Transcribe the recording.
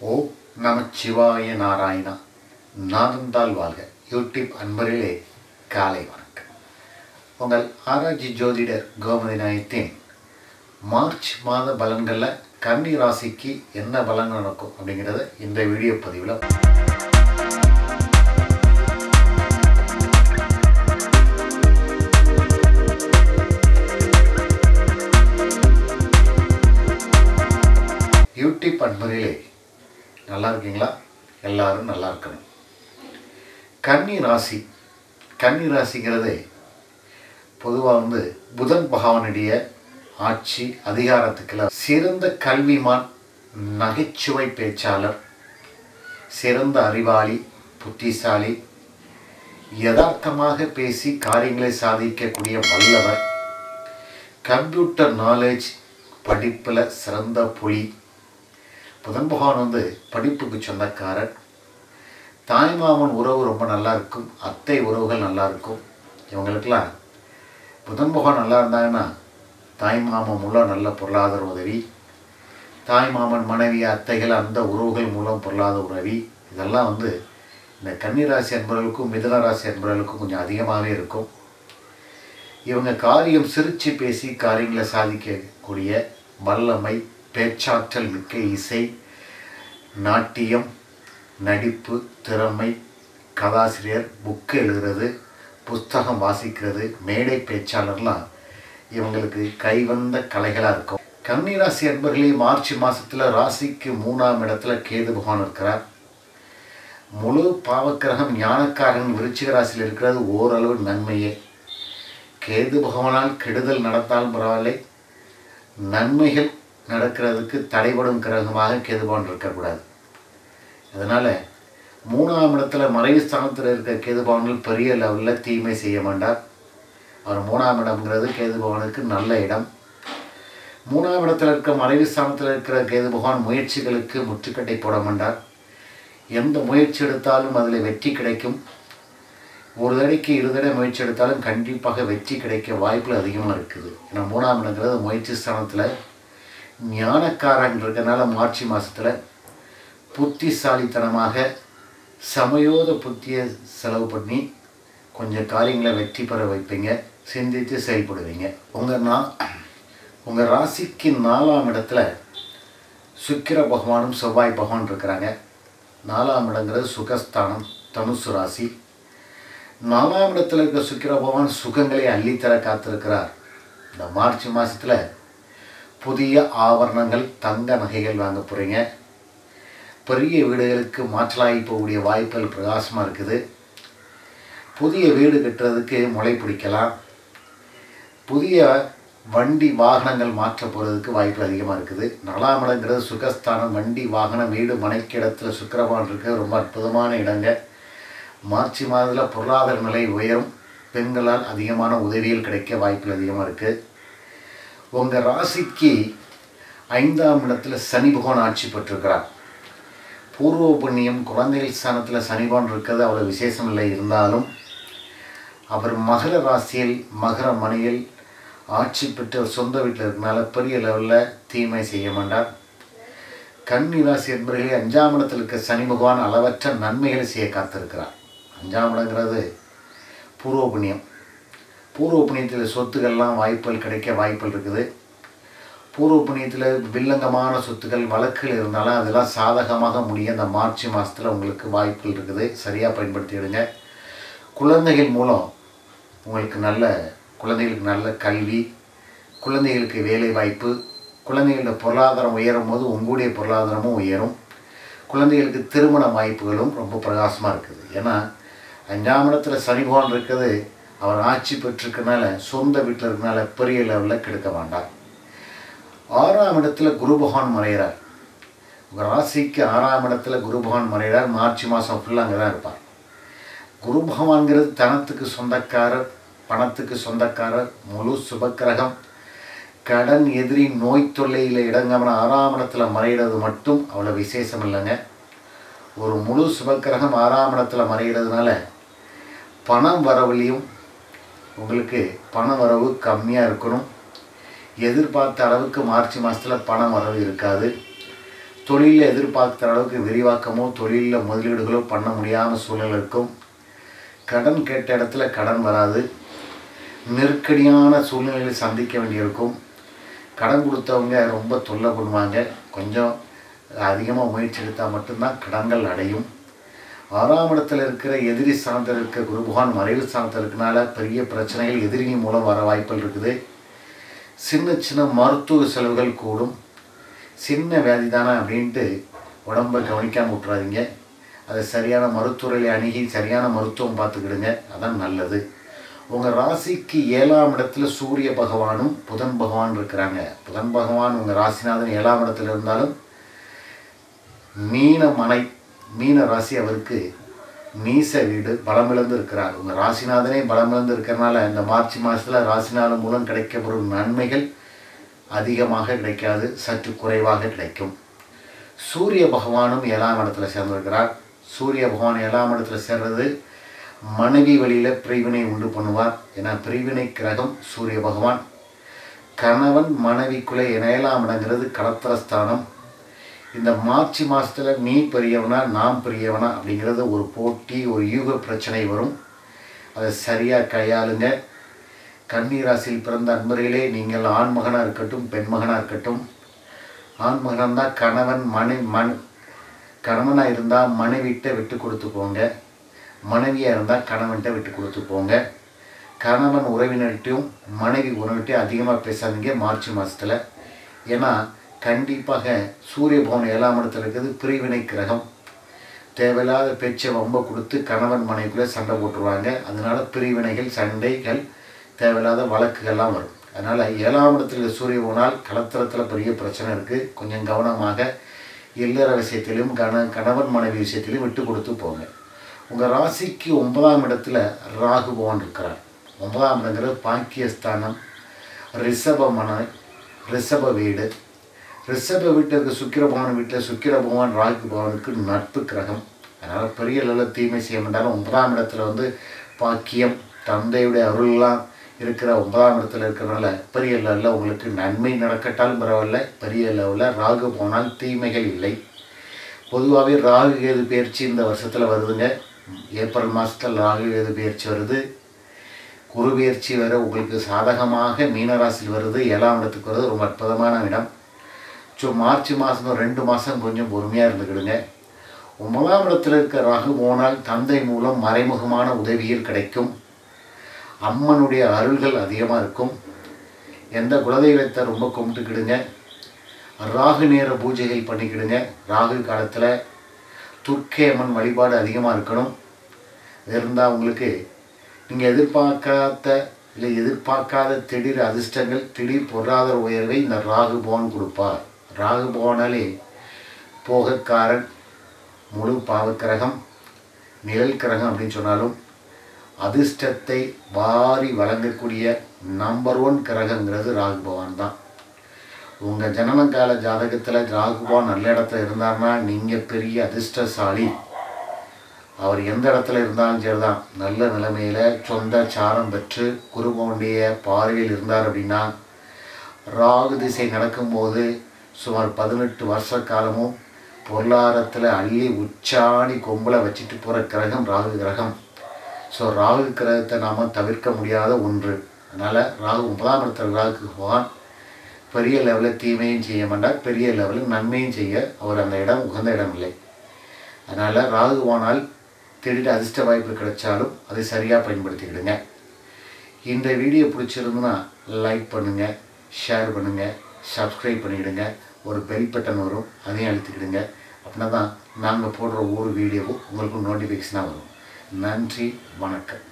ஓ நமச்சிவாய நாராயணா. நாதந்தால் வாழ்க. யூடியூப் அன்பர்களே காலை வணக்கம். உங்கள் ஆராய்ச்சி ஜோதிடர் கோமதி நாயத்தின் மார்ச் மாத பலன்களில் கன்னி ராசிக்கு என்ன பலன் நடக்கும் அப்படிங்கிறத இந்த வீடியோ பதிவில் யூடியூப் அன்பர்களே நல்லா இருக்கீங்களா எல்லாரும் நல்லா இருக்கணும் கன்னி ராசி கன்னி ராசிங்கிறது பொதுவாக வந்து புதன் பகவானுடைய ஆட்சி அதிகாரத்துக்குள்ள சிறந்த கல்விமான் நகைச்சுவை பேச்சாளர் சிறந்த அறிவாளி புத்திசாலி யதார்த்தமாக பேசி காரியங்களை சாதிக்கக்கூடிய வல்லவர் கம்ப்யூட்டர் நாலேஜ் படிப்பில் சிறந்த புலி புதன் பகவான் வந்து படிப்புக்கு சொந்தக்காரன் தாய்மாமன் உறவு ரொம்ப நல்லா இருக்கும் அத்தை உறவுகள் நல்லா இருக்கும் இவங்களுக்கெல்லாம் புதன் பகவான் நல்லா இருந்தாங்கன்னா தாய்மாமன் மூலம் நல்ல பொருளாதார உதவி தாய்மாமன் மனைவி அத்தைகள் அந்த உறவுகள் மூலம் பொருளாதார உதவி இதெல்லாம் வந்து இந்த கன்னிராசி அன்பர்களுக்கும் மிதன ராசி அன்பர்களுக்கும் கொஞ்சம் அதிகமாகவே இருக்கும். இவங்க காரியம் சிரித்து பேசி காரியங்களை சாதிக்கக்கூடிய வல்லமை பேச்சாற்றல் மிக்க இசை நாட்டியம் நடிப்பு திறமை கதாசிரியர் புக்கு எழுதுறது புஸ்தகம் வாசிக்கிறது மேடை பேச்சாளர்லாம் இவங்களுக்கு கைவந்த கலைகளாக இருக்கும். கன்னிராசி அன்பர்களே மார்ச் மாதத்தில் ராசிக்கு மூணாம் இடத்துல கேது பகவான் இருக்கிறார். முழு பாவக்கிரகம் ஞானக்காரன் விருச்சிக ராசியில் இருக்கிறது ஓரளவு நன்மையே. கேது பகவானால் கெடுதல் நடத்தாலும் பரவாயில்லை. நன்மைகள் நடக்கிறதுக்கு தடைபடும் கிரகமாக கேதுபவான் இருக்கக்கூடாது. அதனால் மூணாம் இடத்துல மறைவு ஸ்தானத்தில் இருக்க கேது பெரிய லெவலில் தீமை செய்ய மாட்டார். அவர் மூணாம் இடம்ங்கிறது கேதுபவனுக்கு நல்ல இடம். மூணாம் இடத்துல இருக்க மறைவு ஸ்தானத்தில் இருக்கிற கேது பகவான் முயற்சிகளுக்கு முற்றுக்கட்டை போட மாட்டார். எந்த முயற்சி எடுத்தாலும் அதில் வெற்றி கிடைக்கும். ஒரு தடவைக்கு இரு தடவை முயற்சி எடுத்தாலும் கண்டிப்பாக வெற்றி கிடைக்க வாய்ப்புகள் அதிகமாக இருக்குது. ஏன்னா மூணாம் இடங்கிறது முயற்சி ஸ்தானத்தில் ஞானக்காரன் இருக்கிறனால மார்ச் மாதத்தில் புத்திசாலித்தனமாக சமயோத புத்தியை செலவு பண்ணி கொஞ்சம் காரியங்களை வெற்றி பெற வைப்பீங்க. சிந்தித்து செயல்படுவீங்க. உங்கள் நான் உங்கள் ராசிக்கு நாலாம் இடத்துல சுக்கிர பகவானும் செவ்வாய் பகவான் இருக்கிறாங்க. நாலாம் இடங்கிறது சுகஸ்தானம் தனுசு ராசி. நாலாம் இடத்துல இருக்க சுக்கிர பகவான் சுகங்களை அள்ளித்தர காத்திருக்கிறார். இந்த மார்ச் மாதத்தில் புதிய ஆவரணங்கள் தங்க நகைகள் வாங்க போகிறீங்க பெரிய வீடுகளுக்கு மாற்றலாகி போகக்கூடிய வாய்ப்புகள் பிரகாசமாக இருக்குது. புதிய வீடு கட்டுறதுக்கு முளை பிடிக்கலாம். புதிய வண்டி வாகனங்கள் மாற்ற போகிறதுக்கு வாய்ப்பு அதிகமாக இருக்குது. நாலாம் இடங்கிறது சுகஸ்தானம் வண்டி வாகனம் வீடு மனைக்கு இடத்துல சுக்கரவான் இருக்க ரொம்ப அற்புதமான இடங்க. மார்ச் மாதத்தில் பொருளாதார நிலை உயரும். பெண்களால் அதிகமான உதவிகள் கிடைக்க வாய்ப்புகள் அதிகமாக இருக்குது உங்கள் ராசிக்கு ஐந்தாம் இடத்துல சனி பகவான் ஆட்சி பெற்றிருக்கிறார். பூர்வ புண்ணியம் குழந்தைகள் ஸ்தானத்தில் சனிபான் இருக்கிறது அவ்வளோ விசேஷம் இல்லை இருந்தாலும் அவர் மகர ராசியில் மகர மணியில் ஆட்சி பெற்று சொந்த வீட்டில் இருக்கனால பெரிய லெவலில் தீமை செய்ய மாட்டார். கன்னி ராசி என்பர்களே அஞ்சாம் இடத்தில் இருக்க சனி பகவான் அளவற்ற நன்மைகளை செய்ய காத்திருக்கிறார். அஞ்சாம் இடங்கிறது பூர்வ புண்ணியம். பூர்வ புண்ணியத்தில் சொத்துக்கள்லாம் வாய்ப்புகள் கிடைக்க வாய்ப்புகள் இருக்குது. பூர்வ புண்ணியத்தில் வில்லங்கமான சொத்துக்கள் வழக்குகள் இருந்தாலும் அதெல்லாம் சாதகமாக முடிய அந்த மார்ச் மாதத்தில் உங்களுக்கு வாய்ப்புகள் இருக்குது. சரியாக பயன்படுத்திடுங்க. குழந்தைகள் மூலம் உங்களுக்கு நல்ல குழந்தைகளுக்கு நல்ல கல்வி குழந்தைகளுக்கு வேலை வாய்ப்பு குழந்தைகளோட பொருளாதாரம் உயரும் போது உங்களுடைய பொருளாதாரமும் உயரும். குழந்தைகளுக்கு திருமண வாய்ப்புகளும் ரொம்ப பிரகாசமாக இருக்குது. ஏன்னா அஞ்சாம் இடத்துல சனி பகவான் இருக்கிறது அவர் ஆட்சி பெற்றிருக்கனால சொந்த வீட்டில் இருக்கனால பெரிய லெவலில் கெடுக்க வேண்டாம். ஆறாம் இடத்துல குரு பகவான் மறைகிறார் உங்கள் ராசிக்கு ஆறாம் இடத்துல குரு பகவான் மறைகிறார் மார்ச் மாதம் ஃபுல்லாக அங்கே தான் இருப்பார். குரு பகவான்கிறது தனத்துக்கு சொந்தக்காரர் பணத்துக்கு சொந்தக்காரர் முழு சுபக்கிரகம். கடன் எதிரி நோய் தொல்லையில் இடங்கவன ஆறாம் இடத்துல மறைகிறது மட்டும் அவ்வளோ விசேஷம் இல்லைங்க. ஒரு முழு சுபக்கிரகம் ஆறாம் இடத்துல மறைகிறதுனால பணம் வரவுலையும் உங்களுக்கு பண வரவு கம்மியாக இருக்கணும். எதிர்பார்த்த அளவுக்கு மார்ச் மாதத்தில் பணம் வரவு இருக்காது. தொழிலில் எதிர்பார்க்குற அளவுக்கு விரிவாக்கமோ தொழிலில் முதலீடுகளோ பண்ண முடியாத சூழ்நிலை இருக்கும். கடன் கேட்ட இடத்துல கடன் வராது. நெருக்கடியான சூழ்நிலைகளை சந்திக்க வேண்டியிருக்கும் கடன் கொடுத்தவங்க ரொம்ப தொல்லை பண்ணுவாங்க. கொஞ்சம் அதிகமாக முயற்சி எடுத்தால் மட்டும்தான் கடன்கள் அடையும். ஆறாம் இடத்துல இருக்கிற எதிரி ஸ்தானத்தில் இருக்க குரு பகவான் மறைவு ஸ்தானத்தில் இருக்கனால பெரிய பிரச்சனைகள் எதிரினி மூலம் வர வாய்ப்புகள் இருக்குது. சின்ன சின்ன மருத்துவ செலவுகள் கூடும். சின்ன வியாதி தானே அப்படின்ட்டு உடம்பை கவனிக்காமல் விட்டுறாதீங்க. அதை சரியான மருத்துவரை அணுகி சரியான மருத்துவம் பார்த்துக்கிடுங்க. அதான் நல்லது. உங்கள் ராசிக்கு ஏழாம் இடத்துல சூரிய பகவானும் புதன் பகவான் இருக்கிறாங்க. புதன் பகவான் உங்கள் ராசிநாதன் ஏழாம் இடத்துல இருந்தாலும் மீன மனை மீன ராசி அவருக்கு மீச வீடு பலமிழந்து இருக்கிறார் உங்கள் ராசிநாதனே பலமிழந்து இருக்கிறனால இந்த மார்ச் மாதத்தில் ராசிநாதன் மூலம் கிடைக்கப்படும் நன்மைகள் அதிகமாக கிடைக்காது சற்று குறைவாக கிடைக்கும். சூரிய பகவானும் ஏழாம் இடத்துல சேர்ந்திருக்கிறார். சூரிய பகவான் ஏழாம் இடத்துல சேர்றது மனைவி வழியில் பிரிவினை உண்டு பண்ணுவார். ஏன்னா பிரிவினை கிரகம் சூரிய பகவான். கணவன் மனைவிக்குள்ளே ஏழாம் இடங்கிறது கடத்திரஸ்தானம். இந்த மார்ச் மாதத்தில் நீ பெரியவனா நான் பெரியவனா அப்படிங்கிறது ஒரு போட்டி ஒரு யூக பிரச்சனை வரும். அதை சரியாக கையாளுங்க. கன்னிராசியில் பிறந்த அன்பர்களே நீங்கள் ஆண்மகனாக இருக்கட்டும் பெண்மகனாக இருக்கட்டும். ஆண்மகனாக இருந்தால் கணவன் மனை மண் கணவனாக இருந்தால் மனைவிட்ட விட்டு கொடுத்து போங்க. மனைவியாக இருந்தால் கணவன்கிட்ட விட்டு கொடுத்து போங்க. கணவன் உறவினர்கிட்டையும் மனைவி உறவிட்டையும் அதிகமாக பேசாதீங்க மார்ச் மாதத்தில் ஏன்னா கண்டிப்பாக சூரிய பவன் ஏழாம் இடத்துல இருக்கிறது பிரிவினை கிரகம். தேவையில்லாத பேச்சை வம்ப கொடுத்து கணவன் மனைவிக்குள்ளே சண்டை போட்டுருவாங்க. அதனால் பிரிவினைகள் சண்டைகள் தேவையில்லாத வழக்குகள்லாம் வரும். அதனால் ஏழாம் இடத்துல சூரிய போனால் கலத்திரத்தில் பெரிய பிரச்சனை இருக்குது கொஞ்சம் கவனமாக இல்லற விஷயத்திலும் கண கணவன் மனைவி விஷயத்திலும் விட்டு கொடுத்து போங்க. உங்கள் ராசிக்கு ஒன்பதாம் இடத்துல ராகு பவன் இருக்கிறார். ஒன்பதாம் இடங்கிறது பாக்கியஸ்தானம் ரிஷப மன ரிஷப வீடு. ரிஷப வீட்டில் இருக்க சுக்கிர பகவான் வீட்டில் சுக்கிர பகவான் ராகு பகவானுக்கு நட்பு கிரகம். அதனால் பெரிய அளவில் தீமை செய்ய மாட்டாலும் ஒன்பதாம் இடத்துல வந்து பாக்கியம் தந்தையுடைய அருள்லாம் இருக்கிற ஒன்பதாம் இடத்துல இருக்கிறனால பெரிய லெவலில் உங்களுக்கு நன்மை நடக்கட்டாலும் பரவாயில்ல. பெரிய லெவலில் ராகு போனால் தீமைகள் இல்லை. பொதுவாகவே ராகு கேது பயிற்சி இந்த வருஷத்தில் வருதுங்க. ஏப்ரல் மாதத்தில் ராகு கேது பயிற்சி வருது. குரு பயிற்சி வர உங்களுக்கு சாதகமாக மீனராசியில் வருது. ஏழாம் இடத்துக்கு வருது ரொம்ப அற்புதமான இடம். ஸோ மார்ச் மாதம் ரெண்டு மாதம் கொஞ்சம் பொறுமையாக இருந்துக்கிடுங்க. ஒன்பதாம் இடத்துல இருக்க ராகு போனால் தந்தை மூலம் மறைமுகமான உதவியில் கிடைக்கும். அம்மனுடைய அருள்கள் அதிகமாக இருக்கும். எந்த குலதெய்வத்தை ரொம்ப கும்பிட்டுக்கிடுங்க. ராகு நேர பூஜைகள் பண்ணிக்கிடுங்க. ராகு காலத்தில் துர்க்கே அம்மன் வழிபாடு அதிகமாக இருக்கணும். இருந்தால் உங்களுக்கு நீங்கள் எதிர்பார்க்காத இல்லை எதிர்பார்க்காத திடீர் அதிர்ஷ்டங்கள் திடீர் பொருளாதார உயர்வை இந்த ராகு போன் கொடுப்பார். ராகு போனாலே போகக்காரன் முழு பாவக்கிரகம் நிழல் கிரகம் அப்படின்னு சொன்னாலும் அதிர்ஷ்டத்தை வாரி வழங்கக்கூடிய நம்பர் ஒன் கிரகங்கிறது ராகு பகவான் தான். உங்கள் ஜனனகால ஜாதகத்தில் ராகு பகவான் நல்ல இடத்துல இருந்தார்னா நீங்கள் பெரிய அதிர்ஷ்டசாலி. அவர் எந்த இடத்துல இருந்தாலும் சரிதான். நல்ல நிலைமையில் சொந்த சாரம் பெற்று குருபவனுடைய பார்வையில் இருந்தார் அப்படின்னா ராகு திசை நடக்கும்போது சுமார் பதினெட்டு வருஷ காலமும் பொருளாதாரத்தில் அள்ளி உச்சாணி கொம்பில் வச்சுட்டு போகிற கிரகம் ராகு கிரகம். ஸோ ராகு கிரகத்தை நாம் தவிர்க்க முடியாத ஒன்று. அதனால் ராகு ஒன்பதாம் இடத்துல ராகு பகவான் பெரிய லெவலில் தீமையும் செய்ய மாட்டார். பெரிய லெவலில் நன்மையும் செய்ய அவர் அந்த இடம் உகந்த இடம் இல்லை. அதனால் ராகு போனால் திடீர் அதிர்ஷ்ட வாய்ப்பு கிடைச்சாலும் அதை சரியாக பயன்படுத்திக்கிடுங்க. இந்த வீடியோ பிடிச்சிருந்துன்னா லைக் பண்ணுங்கள் ஷேர் பண்ணுங்கள் சப்ஸ்கிரைப் பண்ணிவிடுங்க ஒரு பெல் பட்டன் வரும் அதையும் அழுத்திக்கிடுங்க. அப்படின்னா தான் நாங்கள் போடுற ஒவ்வொரு வீடியோவும் உங்களுக்கு நோட்டிஃபிகேஷனாக வரும். நன்றி வணக்கம்.